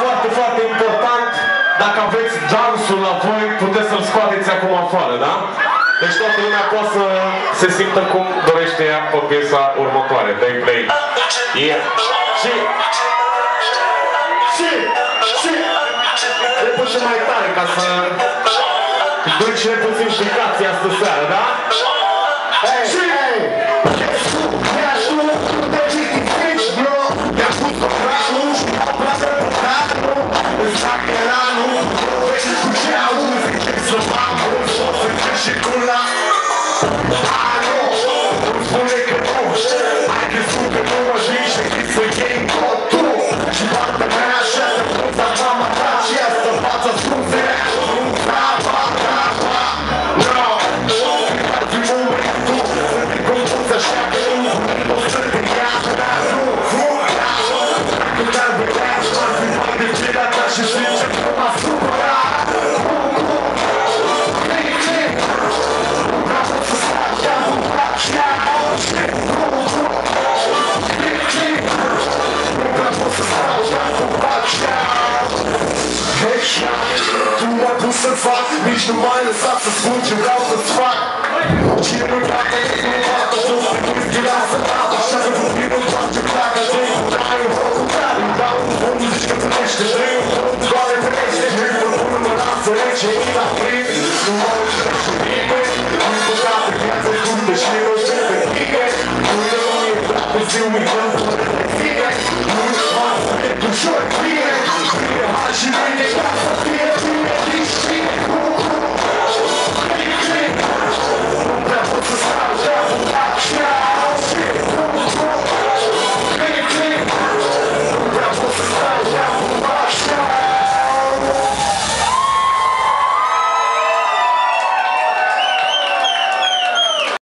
foarte, foarte important, dacă aveți dansul la voi, puteți să-l scoateți acum afară, da? Deci toată lumea poate să se simtă cum dorește ea pe piesa următoare. Dai play. Yeah. Și... Și... Și... Le puțin mai tare ca să... Duci puțin șticații astă seară, da? Ważniejsze, co Schützfahrt, nicht nur meine Satz, es wohnt im Raum des I'm und da, der ist nur hart, das ist ein durchgelassen Art. Ich hatte von mir und Tag zu Tag, als ich und da im Raum und da im Raum und rum, ich bin verdächtig, ich bin und gar nicht verdächtig, ich bin und rum und acht, so ich bin nach Frieden. Du wolltest mich schon nehmen, und ich darf dich ganz und gut beschweren, ich bin verkriegen. Du, ihr Mann, ihr bleibt mit Jungen, ich bin verkriegen. Du, ihr Mann, du schuld.